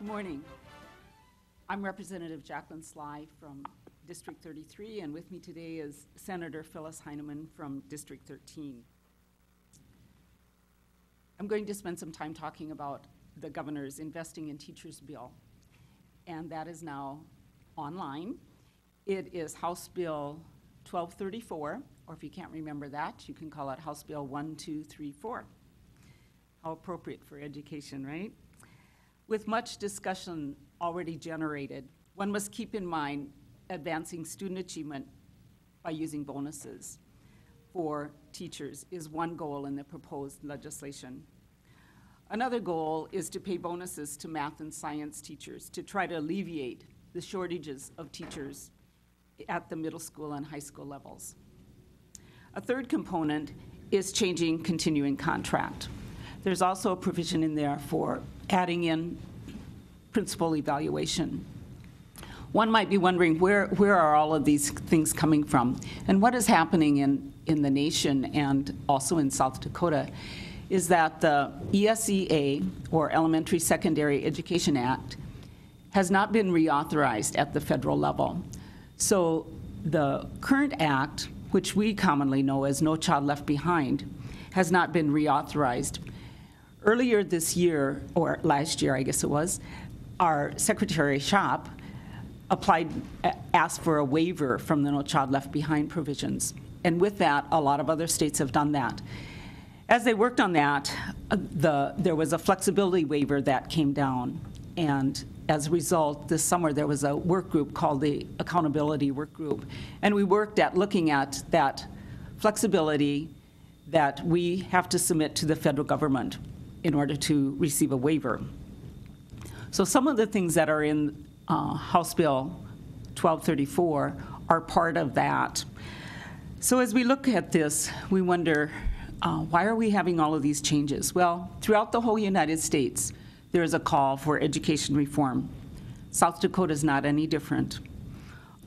Good morning. I'm Representative Jacqueline Sly from District 33, and with me today is Senator Phyllis Heineman from District 13. I'm going to spend some time talking about the governor's Investing in Teachers bill, and that is now online. It is House Bill 1234, or if you can't remember that, you can call it House Bill 1234. How appropriate for education, right? With much discussion already generated, one must keep in mind advancing student achievement by using bonuses for teachers is one goal in the proposed legislation. Another goal is to pay bonuses to math and science teachers to try to alleviate the shortages of teachers at the middle school and high school levels. A third component is changing continuing contract. There's also a provision in there for adding in principal evaluation. One might be wondering where, where are all of these things coming from? And what is happening in, in the nation and also in South Dakota is that the ESEA, or Elementary Secondary Education Act, has not been reauthorized at the federal level. So the current act, which we commonly know as No Child Left Behind, has not been reauthorized. Earlier this year, or last year, I guess it was, our Secretary Schopp applied, asked for a waiver from the No Child Left Behind provisions. And with that, a lot of other states have done that. As they worked on that, uh, the, there was a flexibility waiver that came down. And as a result, this summer there was a work group called the Accountability Work Group. And we worked at looking at that flexibility that we have to submit to the federal government in order to receive a waiver. So some of the things that are in uh, House Bill 1234 are part of that. So as we look at this, we wonder, uh, why are we having all of these changes? Well, throughout the whole United States, there is a call for education reform. South Dakota is not any different.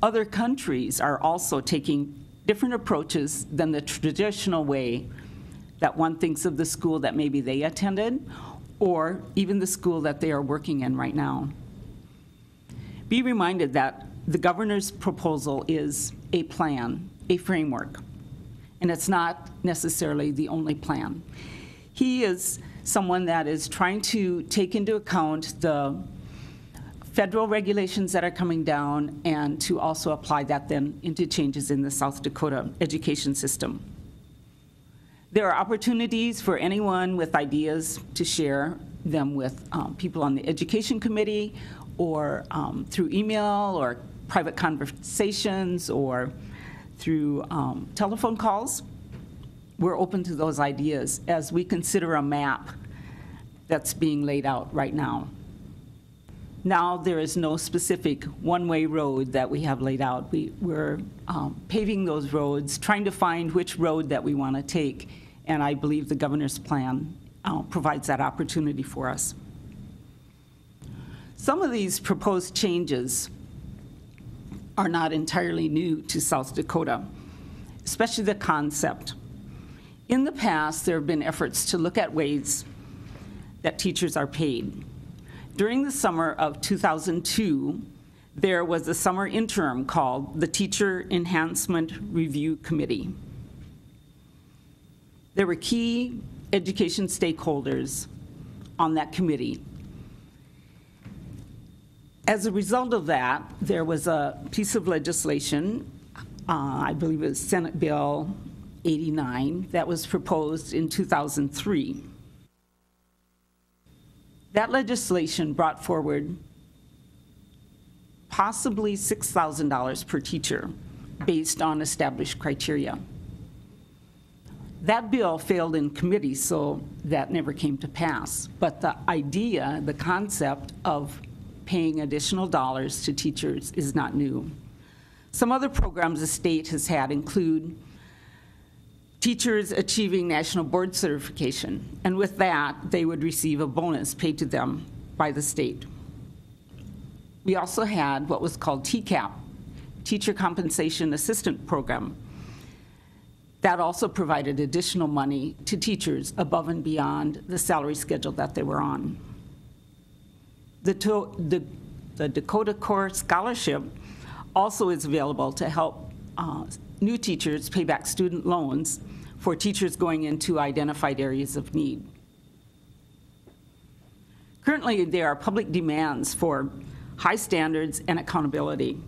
Other countries are also taking different approaches than the traditional way that one thinks of the school that maybe they attended or even the school that they are working in right now. Be reminded that the governor's proposal is a plan, a framework, and it's not necessarily the only plan. He is someone that is trying to take into account the federal regulations that are coming down and to also apply that then into changes in the South Dakota education system. There are opportunities for anyone with ideas to share them with um, people on the education committee or um, through email or private conversations or through um, telephone calls. We're open to those ideas as we consider a map that's being laid out right now. Now there is no specific one-way road that we have laid out. We, we're um, paving those roads, trying to find which road that we want to take and I believe the governor's plan uh, provides that opportunity for us. Some of these proposed changes are not entirely new to South Dakota, especially the concept. In the past, there have been efforts to look at ways that teachers are paid. During the summer of 2002, there was a summer interim called the Teacher Enhancement Review Committee. There were key education stakeholders on that committee. As a result of that, there was a piece of legislation, uh, I believe it was Senate Bill 89, that was proposed in 2003. That legislation brought forward possibly $6,000 per teacher based on established criteria. That bill failed in committee, so that never came to pass. But the idea, the concept of paying additional dollars to teachers is not new. Some other programs the state has had include teachers achieving national board certification, and with that, they would receive a bonus paid to them by the state. We also had what was called TCAP, Teacher Compensation Assistant Program, that also provided additional money to teachers above and beyond the salary schedule that they were on. The the the Dakota Corps Scholarship also is available to help uh, new teachers pay back student loans for teachers going into identified areas of need. Currently, there are public demands for high standards and accountability.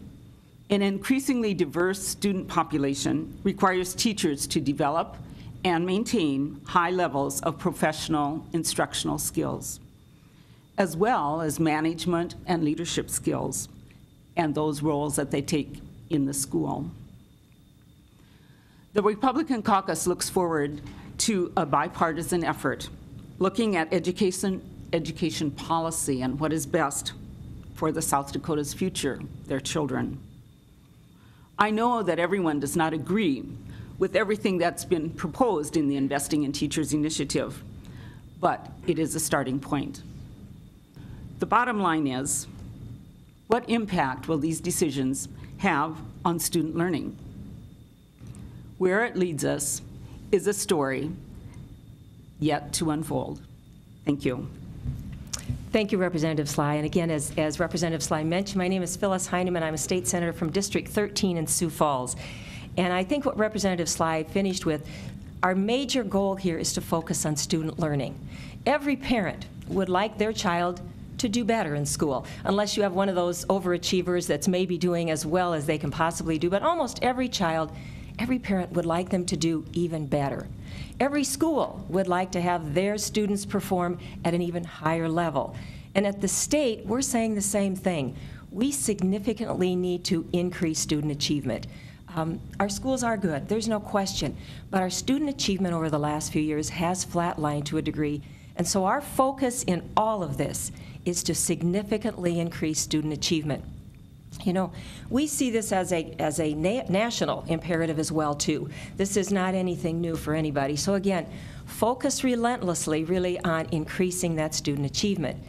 An increasingly diverse student population requires teachers to develop and maintain high levels of professional instructional skills, as well as management and leadership skills and those roles that they take in the school. The Republican caucus looks forward to a bipartisan effort looking at education, education policy and what is best for the South Dakota's future, their children. I know that everyone does not agree with everything that's been proposed in the Investing in Teachers initiative, but it is a starting point. The bottom line is, what impact will these decisions have on student learning? Where it leads us is a story yet to unfold. Thank you. Thank you, Representative Sly. And again, as, as Representative Sly mentioned, my name is Phyllis Heineman. I'm a state senator from District 13 in Sioux Falls. And I think what Representative Sly finished with, our major goal here is to focus on student learning. Every parent would like their child to do better in school, unless you have one of those overachievers that's maybe doing as well as they can possibly do. But almost every child, every parent would like them to do even better. Every school would like to have their students perform at an even higher level. And at the state, we're saying the same thing. We significantly need to increase student achievement. Um, our schools are good, there's no question, but our student achievement over the last few years has flatlined to a degree. And so our focus in all of this is to significantly increase student achievement. You know, we see this as a, as a na national imperative as well, too. This is not anything new for anybody. So again, focus relentlessly really on increasing that student achievement.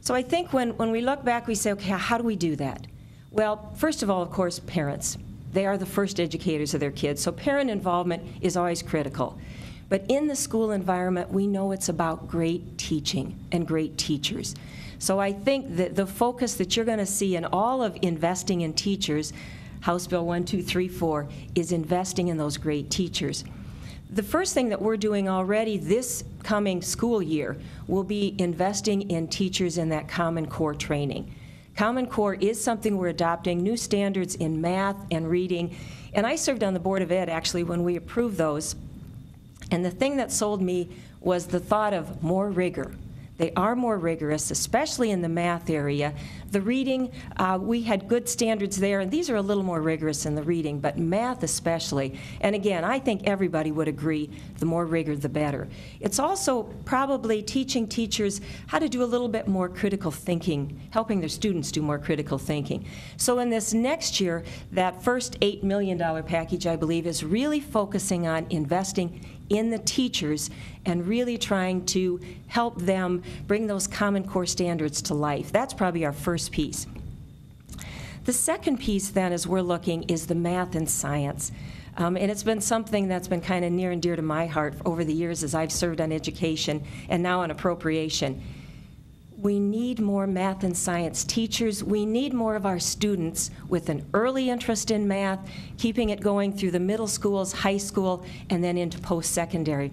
So I think when, when we look back, we say, okay, how do we do that? Well, first of all, of course, parents. They are the first educators of their kids, so parent involvement is always critical. But in the school environment, we know it's about great teaching and great teachers. So I think that the focus that you're going to see in all of investing in teachers, House Bill 1234, is investing in those great teachers. The first thing that we're doing already this coming school year will be investing in teachers in that Common Core training. Common Core is something we're adopting, new standards in math and reading. And I served on the Board of Ed actually when we approved those. And the thing that sold me was the thought of more rigor. They are more rigorous, especially in the math area. The reading, uh, we had good standards there, and these are a little more rigorous in the reading, but math especially. And again, I think everybody would agree the more rigor, the better. It's also probably teaching teachers how to do a little bit more critical thinking, helping their students do more critical thinking. So in this next year, that first $8 million package, I believe, is really focusing on investing in the teachers and really trying to help them bring those Common Core standards to life. That's probably our first piece. The second piece, then, as we're looking, is the math and science. Um, and it's been something that's been kind of near and dear to my heart over the years as I've served on education and now on appropriation. We need more math and science teachers. We need more of our students with an early interest in math, keeping it going through the middle schools, high school, and then into post-secondary.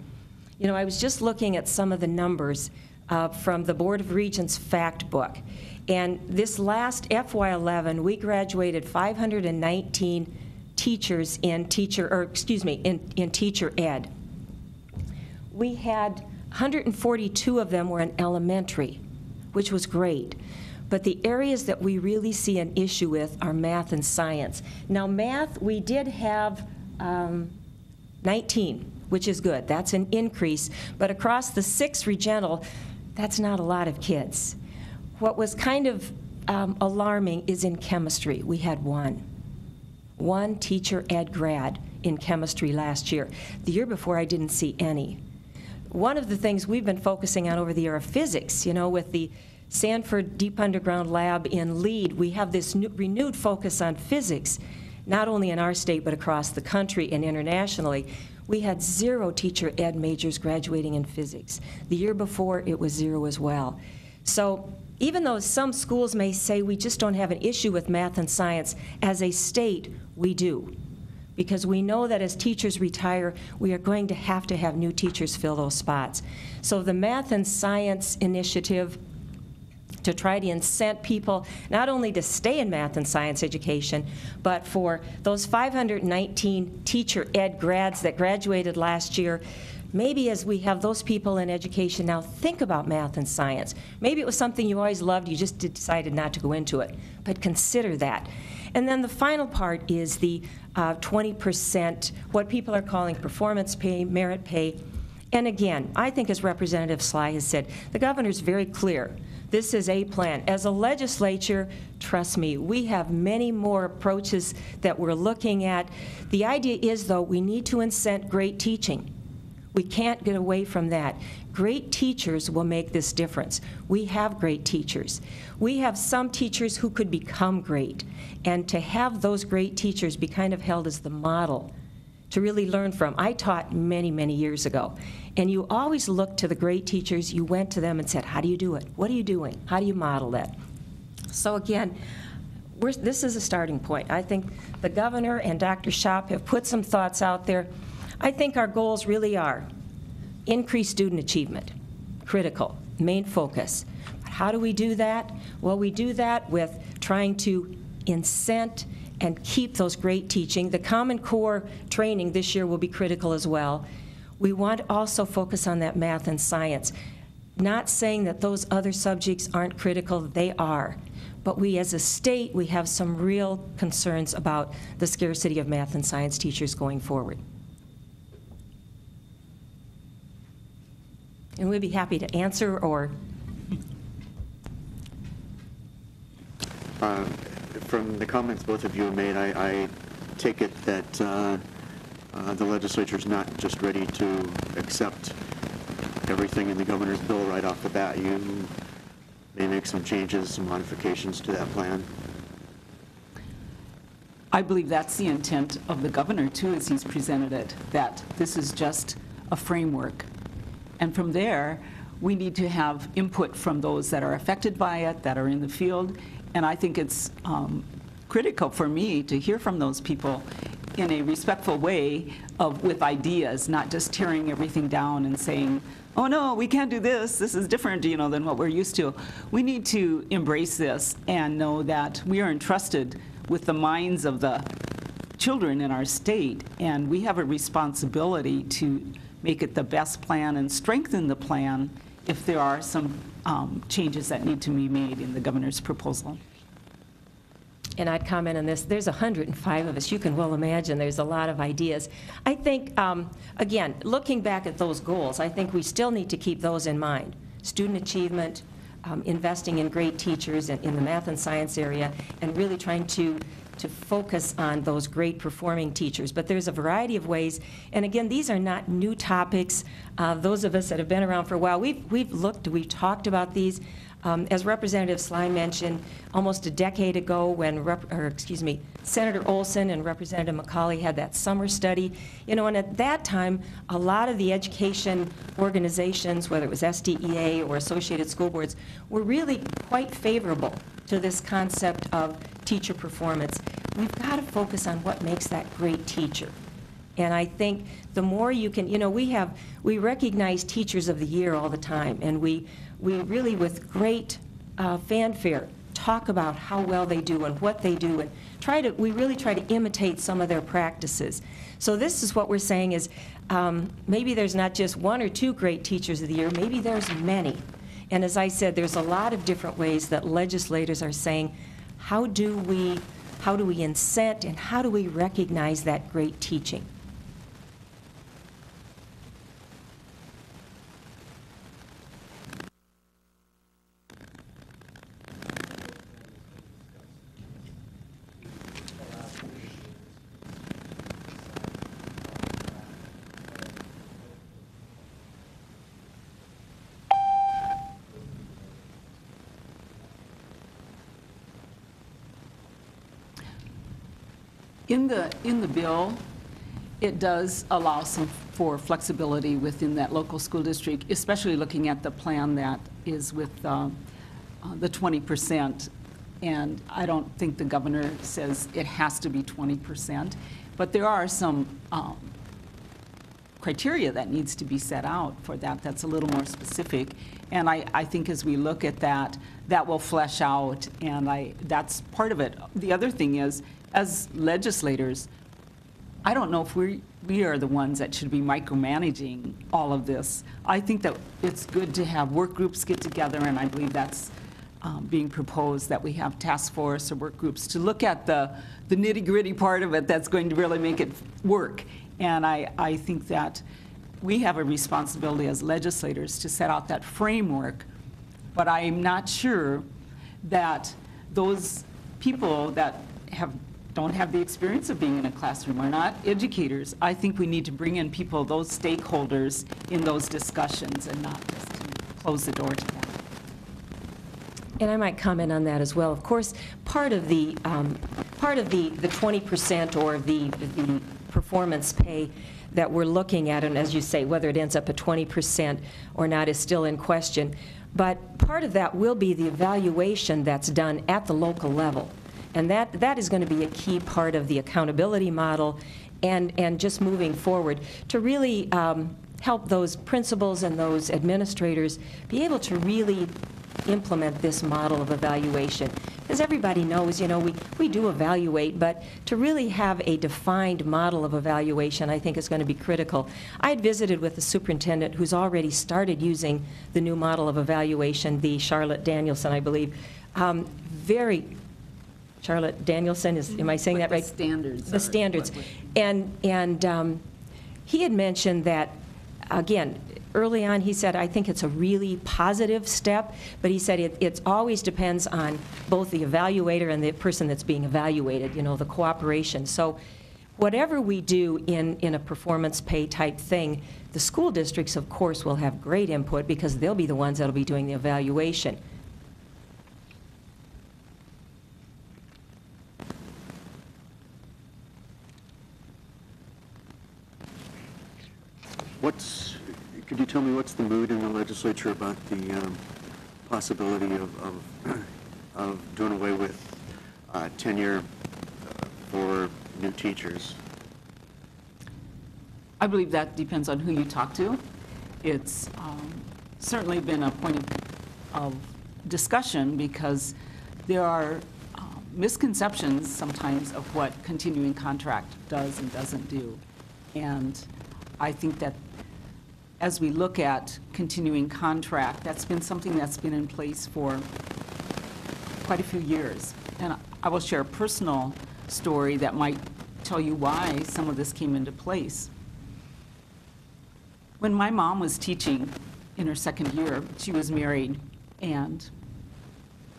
You know, I was just looking at some of the numbers uh, from the Board of Regents fact book. And this last FY11, we graduated 519 teachers in teacher, or excuse me, in, in teacher ed. We had 142 of them were in elementary which was great. But the areas that we really see an issue with are math and science. Now, math, we did have um, 19, which is good. That's an increase. But across the six regental, that's not a lot of kids. What was kind of um, alarming is in chemistry. We had one. One teacher ed grad in chemistry last year. The year before, I didn't see any one of the things we've been focusing on over the year of physics, you know, with the Sanford Deep Underground Lab in Lead, we have this new, renewed focus on physics, not only in our state, but across the country and internationally. We had zero teacher ed majors graduating in physics. The year before, it was zero as well. So even though some schools may say we just don't have an issue with math and science, as a state, we do. Because we know that as teachers retire, we are going to have to have new teachers fill those spots. So the Math and Science Initiative to try to incent people not only to stay in math and science education, but for those 519 teacher ed grads that graduated last year. Maybe as we have those people in education now, think about math and science. Maybe it was something you always loved, you just decided not to go into it. But consider that. And then the final part is the uh, 20%, what people are calling performance pay, merit pay. And again, I think as Representative Sly has said, the governor's very clear. This is a plan. As a legislature, trust me, we have many more approaches that we're looking at. The idea is, though, we need to incent great teaching. We can't get away from that. Great teachers will make this difference. We have great teachers. We have some teachers who could become great. And to have those great teachers be kind of held as the model to really learn from. I taught many, many years ago. And you always looked to the great teachers. You went to them and said, How do you do it? What are you doing? How do you model that? So, again, this is a starting point. I think the governor and Dr. Schopp have put some thoughts out there. I think our goals really are increase student achievement, critical, main focus. How do we do that? Well, we do that with trying to incent and keep those great teaching. The Common Core training this year will be critical as well. We want to also focus on that math and science. Not saying that those other subjects aren't critical, they are. But we as a state, we have some real concerns about the scarcity of math and science teachers going forward. And we'd be happy to answer or Uh, From the comments both of you have made, I, I take it that uh, uh, the legislature is not just ready to accept everything in the governor's bill right off the bat. You may make some changes, some modifications to that plan. I believe that's the intent of the governor, too, as he's presented it, that this is just a framework. And from there, we need to have input from those that are affected by it, that are in the field. And I think it's um, critical for me to hear from those people in a respectful way of, with ideas, not just tearing everything down and saying, oh no, we can't do this, this is different, you know, than what we're used to. We need to embrace this and know that we are entrusted with the minds of the children in our state, and we have a responsibility to make it the best plan and strengthen the plan if there are some um, changes that need to be made in the governor's proposal. and I'd comment on this, there's 105 of us. You can well imagine there's a lot of ideas. I think, um, again, looking back at those goals, I think we still need to keep those in mind. Student achievement, um, investing in great teachers in, in the math and science area, and really trying to, to focus on those great performing teachers. But there's a variety of ways, and again, these are not new topics. Uh, those of us that have been around for a while, we've, we've looked, we've talked about these. Um, As Representative Sly mentioned, almost a decade ago, when, Rep- or, excuse me, Senator Olson and Representative McCauley had that summer study, you know, and at that time, a lot of the education organizations, whether it was SDEA or Associated School Boards, were really quite favorable to this concept of teacher performance. We've got to focus on what makes that great teacher. And I think the more you can, you know, we have, we recognize Teachers of the Year all the time, and we, we really, with great uh, fanfare, talk about how well they do and what they do, and try to, we really try to imitate some of their practices. So this is what we're saying is, um, maybe there's not just one or two great Teachers of the Year, maybe there's many. And as I said, there's a lot of different ways that legislators are saying, how do we, how do we incent and how do we recognize that great teaching? In the, in the bill, it does allow some for flexibility within that local school district, especially looking at the plan that is with um, uh, the 20%. And I don't think the governor says it has to be 20%. But there are some um, criteria that needs to be set out for that, that's a little more specific. And I, I think as we look at that, that will flesh out, and I, that's part of it. The other thing is, as legislators, I don't know if we, we are the ones that should be micromanaging all of this. I think that it's good to have work groups get together, and I believe that's um, being proposed, that we have task force or work groups to look at the, the nitty-gritty part of it that's going to really make it work. And I, I think that we have a responsibility as legislators to set out that framework, but I am not sure that those people that have, don't have the experience of being in a classroom are not educators. I think we need to bring in people, those stakeholders, in those discussions and not just close the door to that. And I might comment on that as well. Of course, part of the, um, part of the, the 20% or the, the performance pay that we're looking at, and as you say, whether it ends up at 20% or not is still in question. But part of that will be the evaluation that's done at the local level. And that, that is going to be a key part of the accountability model and, and just moving forward to really um, help those principals and those administrators be able to really implement this model of evaluation. Because everybody knows, you know, we, we do evaluate, but to really have a defined model of evaluation, I think is going to be critical. I had visited with the superintendent who's already started using the new model of evaluation, the Charlotte Danielson, I believe. Um, Very, Charlotte Danielson, is, am I saying that right? the standards The standards. And, and um, he had mentioned that, again, early on, he said, I think it's a really positive step, but he said it, it always depends on both the evaluator and the person that's being evaluated, you know, the cooperation. So whatever we do in, in a performance pay type thing, the school districts, of course, will have great input because they'll be the ones that'll be doing the evaluation. What's, could you tell me what's the mood in the legislature about the um, possibility of, of, of doing away with uh, tenure uh, for new teachers? I believe that depends on who you talk to. It's um, certainly been a point of, of discussion because there are um, misconceptions sometimes of what continuing contract does and doesn't do. And I think that as we look at continuing contract, that's been something that's been in place for quite a few years. And I will share a personal story that might tell you why some of this came into place. When my mom was teaching in her second year, she was married and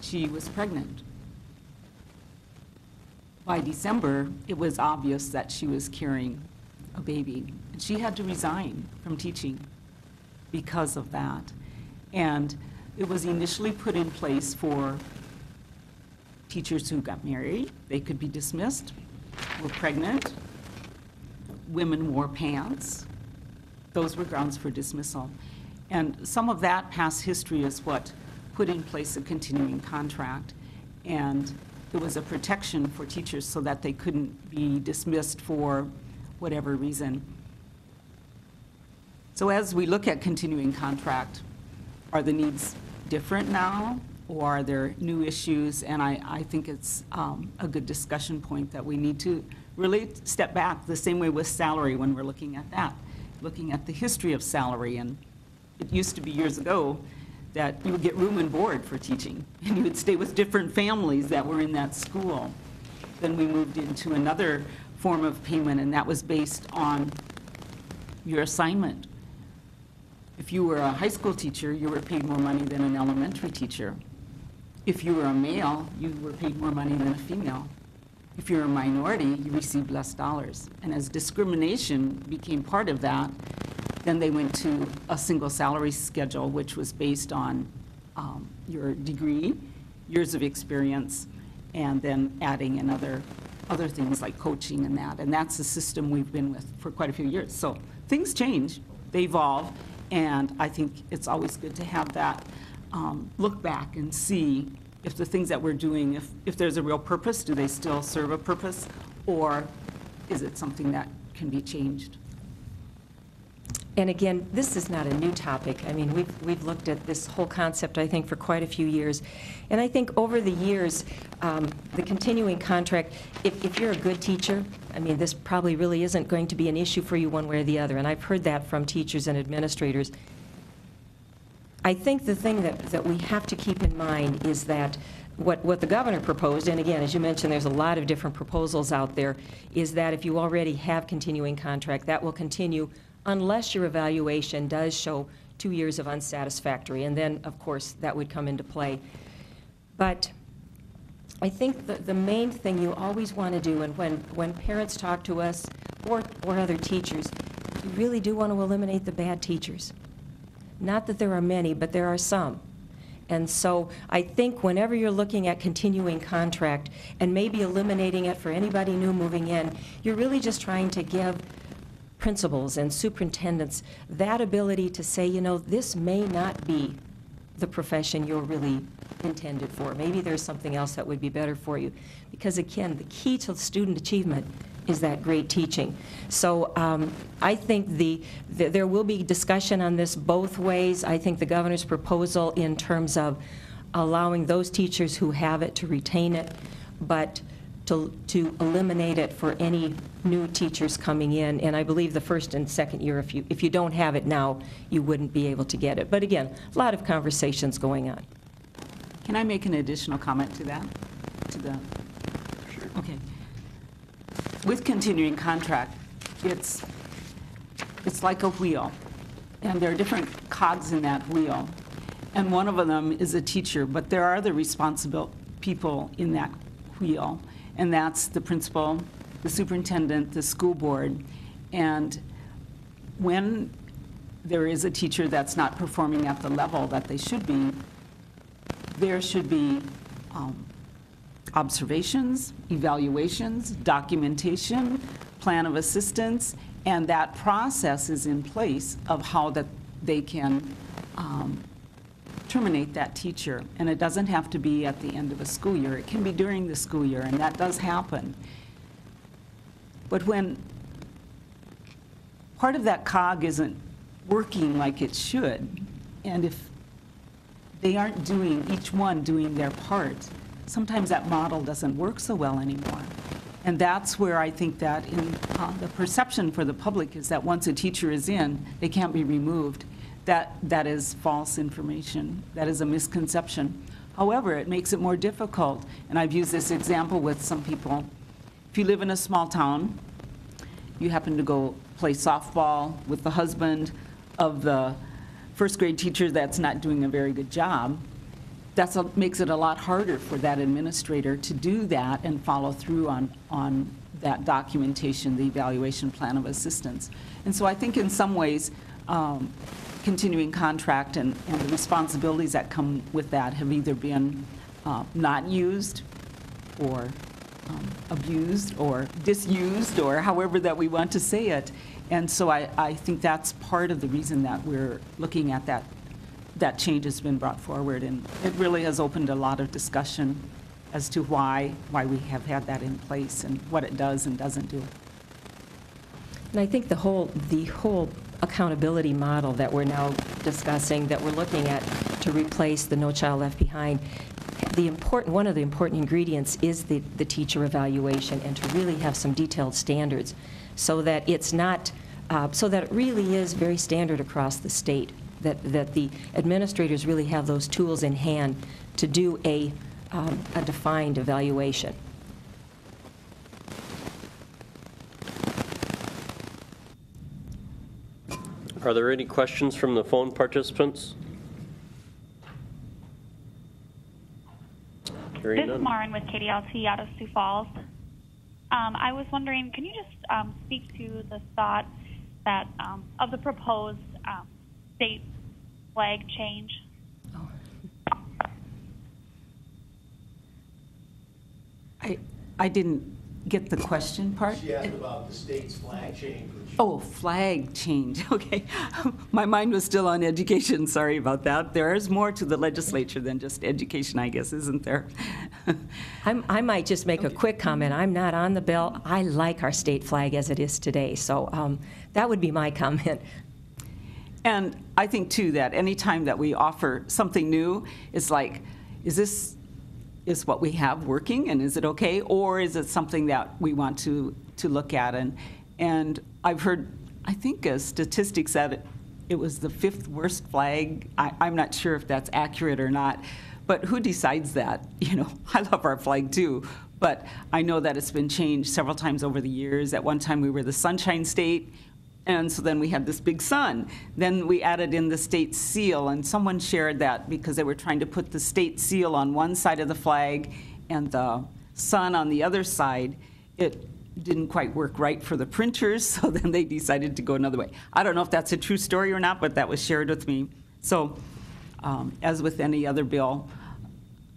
she was pregnant. By December, it was obvious that she was carrying a baby. She had to resign from teaching because of that. And it was initially put in place for teachers who got married, they could be dismissed, were pregnant, women wore pants. Those were grounds for dismissal. And some of that past history is what put in place a continuing contract. And it was a protection for teachers so that they couldn't be dismissed for whatever reason. So as we look at continuing contract, are the needs different now? Or are there new issues? And I, I think it's um, a good discussion point that we need to really step back, the same way with salary when we're looking at that, looking at the history of salary. And it used to be years ago that you would get room and board for teaching, and you would stay with different families that were in that school. Then we moved into another form of payment, and that was based on your assignment. If you were a high school teacher, you were paid more money than an elementary teacher. If you were a male, you were paid more money than a female. If you're a minority, you received less dollars. And as discrimination became part of that, then they went to a single salary schedule, which was based on um, your degree, years of experience, and then adding in other, things like coaching and that. And that's the system we've been with for quite a few years. So things change, they evolve, and I think it's always good to have that um, look back and see if the things that we're doing, if, if there's a real purpose, do they still serve a purpose? Or is it something that can be changed? And again, this is not a new topic. I mean, we've, we've looked at this whole concept, I think, for quite a few years. And I think over the years, um, the continuing contract, if, if you're a good teacher, I mean, this probably really isn't going to be an issue for you one way or the other. And I've heard that from teachers and administrators. I think the thing that, that we have to keep in mind is that what, what the governor proposed, and again, as you mentioned, there's a lot of different proposals out there, is that if you already have continuing contract, that will continue unless your evaluation does show two years of unsatisfactory, and then, of course, that would come into play. But I think the, the main thing you always want to do, and when, when parents talk to us, or, or other teachers, you really do want to eliminate the bad teachers. Not that there are many, but there are some. And so I think whenever you're looking at continuing contract and maybe eliminating it for anybody new moving in, you're really just trying to give principals and superintendents that ability to say, you know, this may not be the profession you're really intended for. Maybe there's something else that would be better for you. Because again, the key to student achievement is that great teaching. So um, I think the, the, there will be discussion on this both ways. I think the governor's proposal in terms of allowing those teachers who have it to retain it, but to, to eliminate it for any new teachers coming in. And I believe the first and second year, if you, if you don't have it now, you wouldn't be able to get it. But again, a lot of conversations going on. Can I make an additional comment to that? To the, Sure. okay. With continuing contract, it's, it's like a wheel, and there are different cogs in that wheel. And one of them is a teacher, but there are other responsible people in that wheel, and that's the principal, the superintendent, the school board. And when there is a teacher that's not performing at the level that they should be, there should be um, observations, evaluations, documentation, plan of assistance, and that process is in place of how that they can um, terminate that teacher. And it doesn't have to be at the end of a school year. It can be during the school year, and that does happen. But when part of that cog isn't working like it should, and if they aren't doing, each one doing their part, sometimes that model doesn't work so well anymore. And that's where I think that in uh, the perception for the public is that once a teacher is in, they can't be removed. That, that is false information. That is a misconception. However, it makes it more difficult, and I've used this example with some people. If you live in a small town, you happen to go play softball with the husband of the first grade teacher that's not doing a very good job, that's, a- makes it a lot harder for that administrator to do that and follow through on, on that documentation, the evaluation plan of assistance. And so I think in some ways, um, continuing contract and, and the responsibilities that come with that have either been uh, not used or um, abused or disused, or however that we want to say it. And so I, I think that's part of the reason that we're looking at that, that change has been brought forward. And it really has opened a lot of discussion as to why, why we have had that in place and what it does and doesn't do. And I think the whole, the whole accountability model that we're now discussing, that we're looking at to replace the No Child Left Behind, the important, one of the important ingredients is the, the teacher evaluation, and to really have some detailed standards, so that it's not, uh, so that it really is very standard across the state, that, that the administrators really have those tools in hand to do a, um, a defined evaluation. Are there any questions from the phone participants? Hearing This is none. Marin with KDLT out of Sioux Falls. Um, I was wondering, can you just um, speak to the thought that um, of the proposed um, state flag change? I, I didn't get the question part. She asked about the state's flag change, Oh, flag change, okay. My mind was still on education, sorry about that. There is more to the legislature than just education, I guess, isn't there? I'm, I might just make a quick comment. I'm not on the bill. I like our state flag as it is today, so um, that would be my comment. And I think too that anytime that we offer something new, it's like, is this, is what we have working and is it okay? Or is it something that we want to, to look at? And, and I've heard, I think a statistic said it, it was the fifth worst flag. I, I'm not sure if that's accurate or not, but who decides that? You know, I love our flag too, but I know that it's been changed several times over the years. At one time, we were the Sunshine State. And so then we had this big sun. Then we added in the state seal, and someone shared that because they were trying to put the state seal on one side of the flag and the sun on the other side. It didn't quite work right for the printers, so then they decided to go another way. I don't know if that's a true story or not, but that was shared with me. So, um, as with any other bill,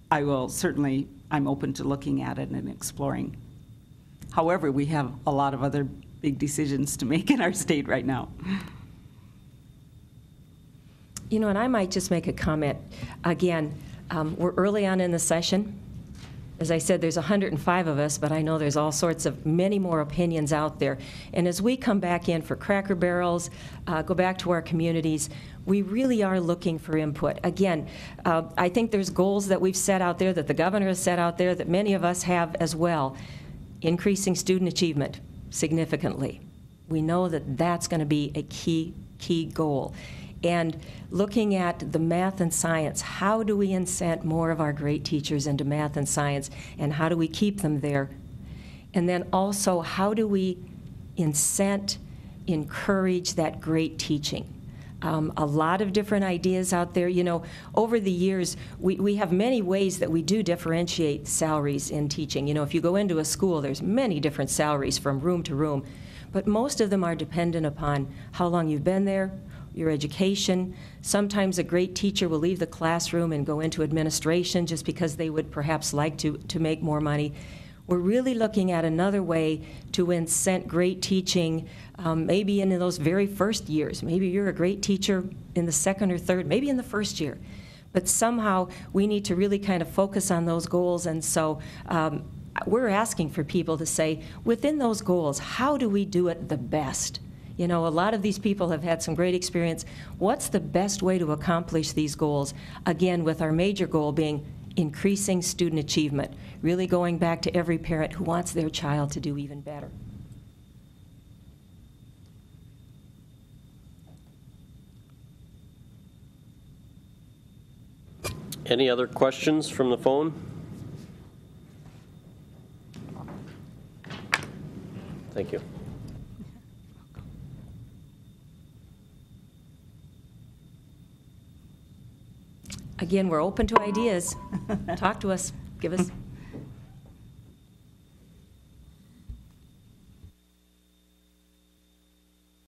I will certainly, I'm open to looking at it and exploring. However, we have a lot of other big decisions to make in our state right now. You know, and I might just make a comment. Again, um, we're early on in the session. As I said, there's 105 of us, but I know there's all sorts of many more opinions out there. And as we come back in for Cracker Barrels, uh, go back to our communities, we really are looking for input. Again, uh, I think there's goals that we've set out there, that the governor has set out there, that many of us have as well. Increasing student achievement significantly. We know that that's going to be a key, key goal. And looking at the math and science, how do we incent more of our great teachers into math and science, and how do we keep them there? And then also, how do we incent, encourage that great teaching? Um, a lot of different ideas out there. You know, over the years, we, we have many ways that we do differentiate salaries in teaching. You know, if you go into a school, there's many different salaries from room to room, but most of them are dependent upon how long you've been there, your education. Sometimes a great teacher will leave the classroom and go into administration just because they would perhaps like to, to make more money. We're really looking at another way to incent great teaching, um, maybe in those very first years. Maybe you're a great teacher in the second or third, maybe in the first year. But somehow we need to really kind of focus on those goals. And so um, we're asking for people to say, within those goals, how do we do it the best? You know, a lot of these people have had some great experience. What's the best way to accomplish these goals? Again, with our major goal being increasing student achievement, really going back to every parent who wants their child to do even better. Any other questions from the phone? Thank you. Again, we're open to ideas. Talk to us. Give us